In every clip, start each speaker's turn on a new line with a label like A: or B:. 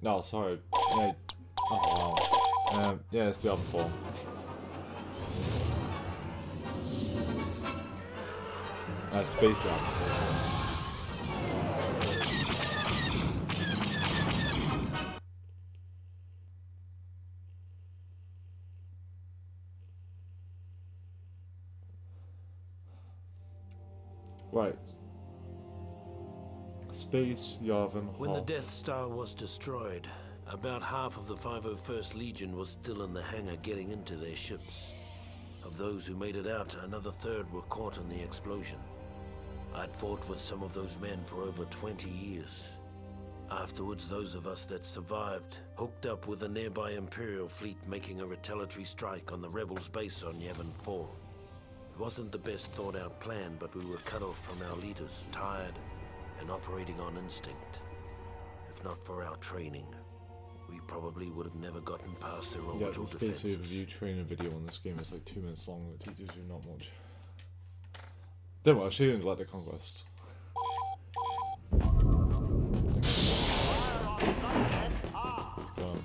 A: No, sorry. No. Oh, wow. Um, yeah, it's the other four. Uh, Space Yacht. Right. Space Yavin
B: When the Death Star was destroyed, about half of the 501st Legion was still in the hangar getting into their ships. Of those who made it out, another third were caught in the explosion. I'd fought with some of those men for over 20 years. Afterwards, those of us that survived hooked up with a nearby Imperial fleet making a retaliatory strike on the Rebels' base on Yavin 4. It wasn't the best thought out plan, but we were cut off from our leaders, tired, and operating on instinct. If not for our training, we probably would have never gotten past their orbital
A: Yeah,
B: orbital
A: the space
B: defenses.
A: overview training video on this game is like two minutes long. It teaches you not much. Don't worry, I'll show you in like the conquest. Go on.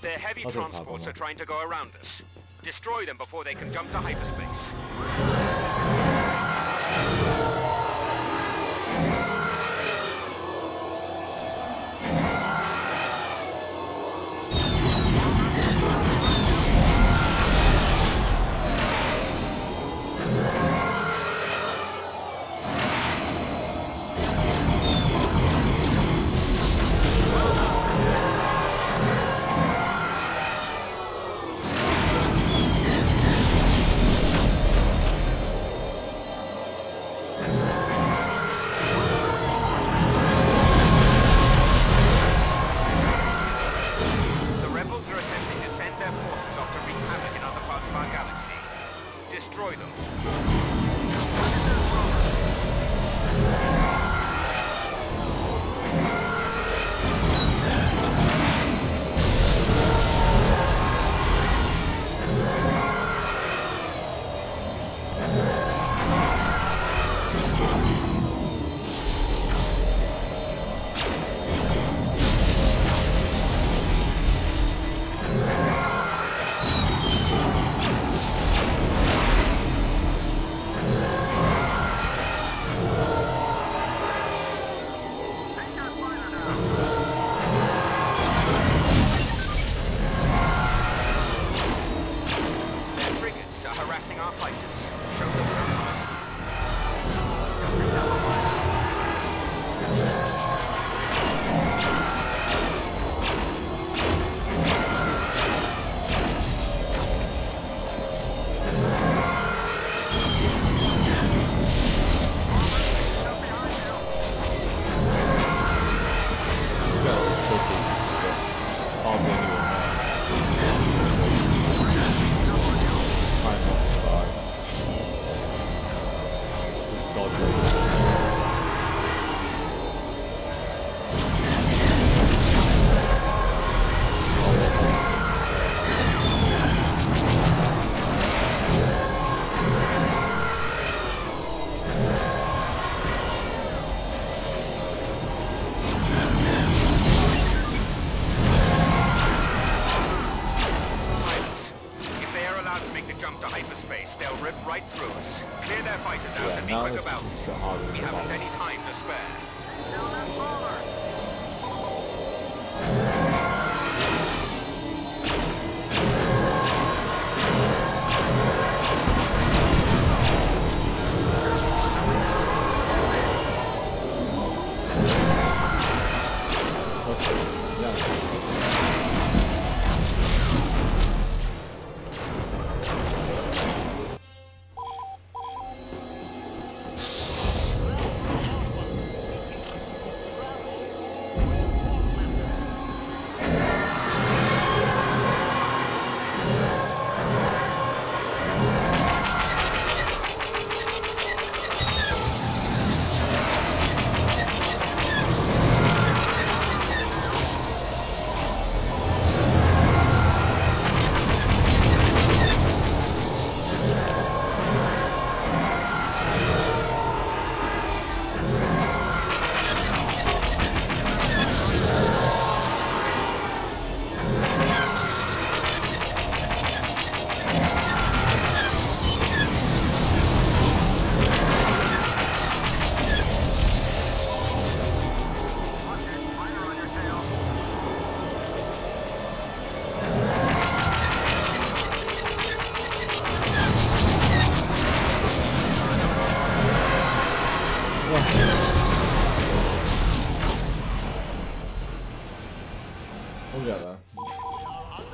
C: Their heavy
A: I'll just tap on
C: transports are trying to go around us. Destroy them before they can jump to hyperspace.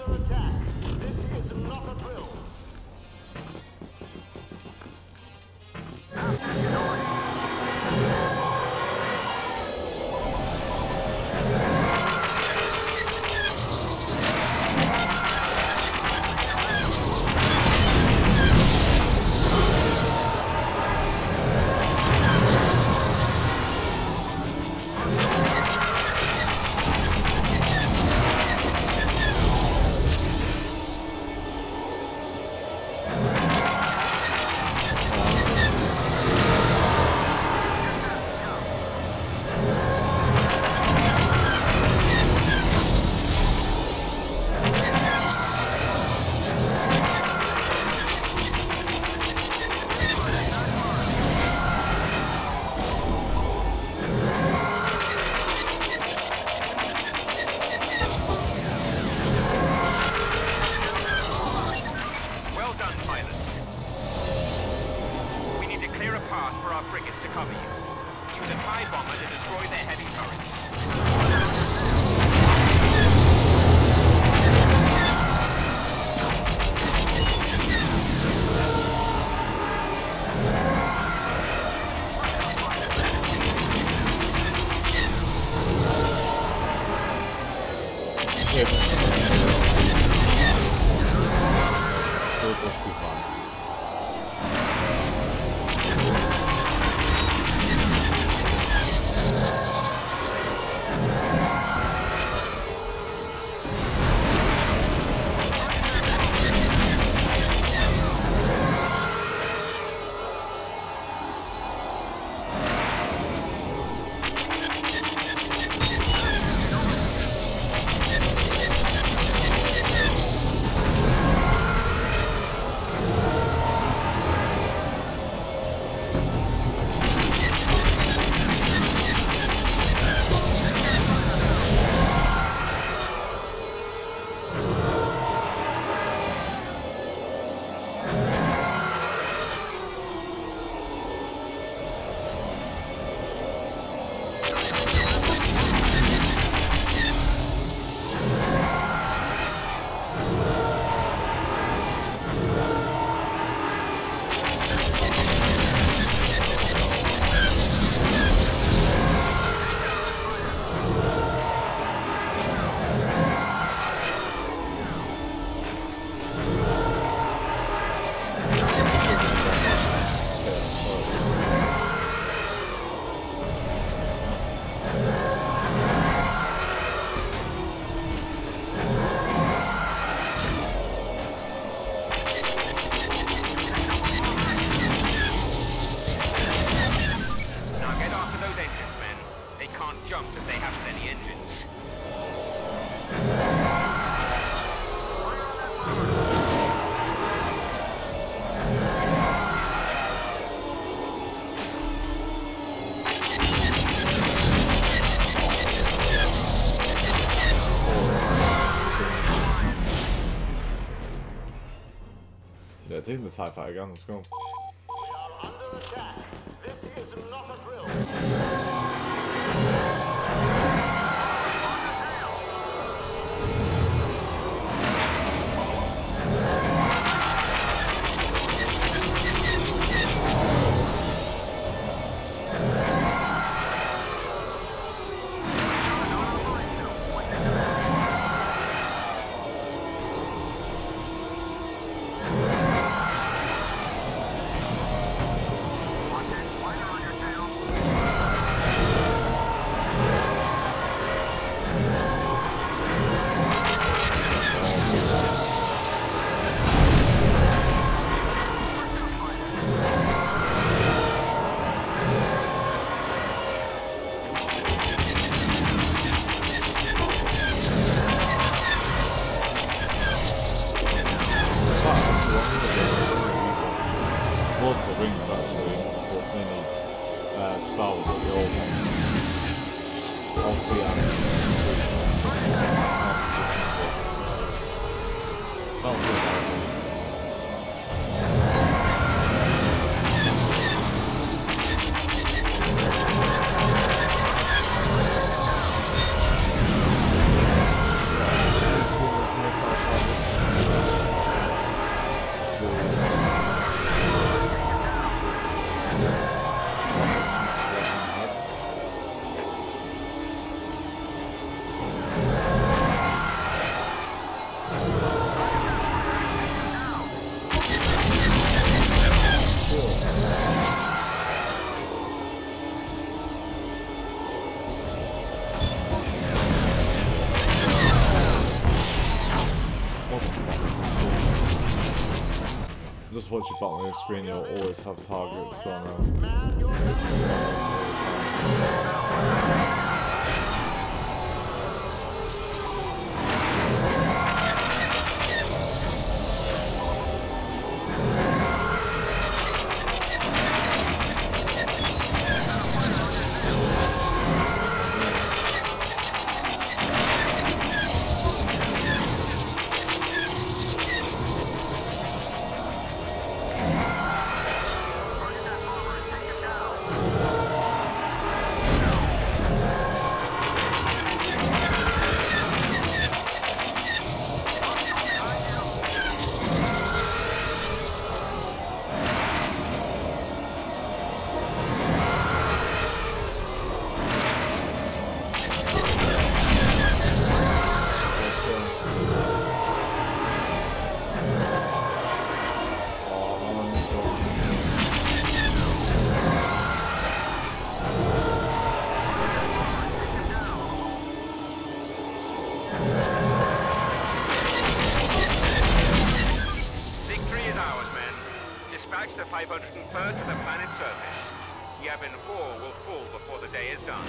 C: Thank. can't jump if they haven't any engines.
A: taking the TIE fighter gun, let's go. Just watch your bottom of the screen, you'll always have targets on um,
C: 503rd to the planet's surface. Yavin 4 will fall before the day is done.